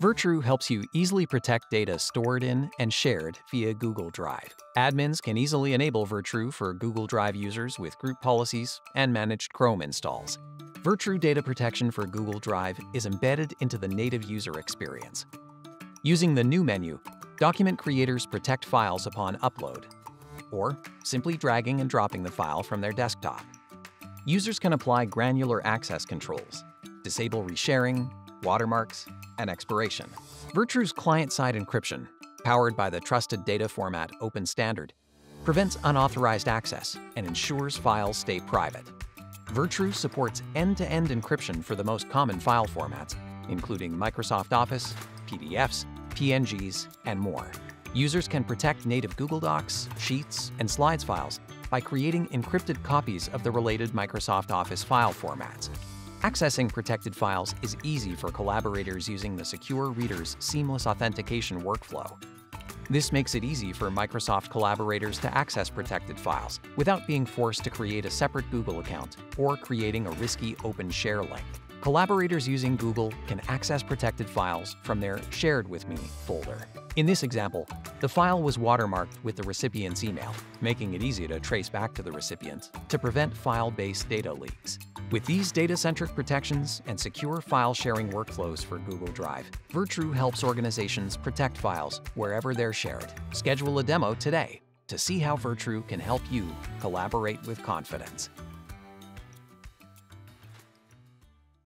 Virtru helps you easily protect data stored in and shared via Google Drive. Admins can easily enable Virtru for Google Drive users with group policies and managed Chrome installs. Virtru data protection for Google Drive is embedded into the native user experience. Using the New menu, document creators protect files upon upload, or simply dragging and dropping the file from their desktop. Users can apply granular access controls, disable resharing, watermarks, and expiration. Virtru's client-side encryption, powered by the trusted data format Open Standard, prevents unauthorized access and ensures files stay private. Virtru supports end-to-end encryption for the most common file formats, including Microsoft Office, PDFs, PNGs, and more. Users can protect native Google Docs, Sheets, and Slides files by creating encrypted copies of the related Microsoft Office file formats. Accessing protected files is easy for collaborators using the Secure Reader's seamless authentication workflow. This makes it easy for Microsoft collaborators to access protected files without being forced to create a separate Google account or creating a risky open share link. Collaborators using Google can access protected files from their Shared with Me folder. In this example, the file was watermarked with the recipient's email, making it easy to trace back to the recipient to prevent file-based data leaks. With these data-centric protections and secure file sharing workflows for Google Drive, Virtru helps organizations protect files wherever they're shared. Schedule a demo today to see how Virtru can help you collaborate with confidence.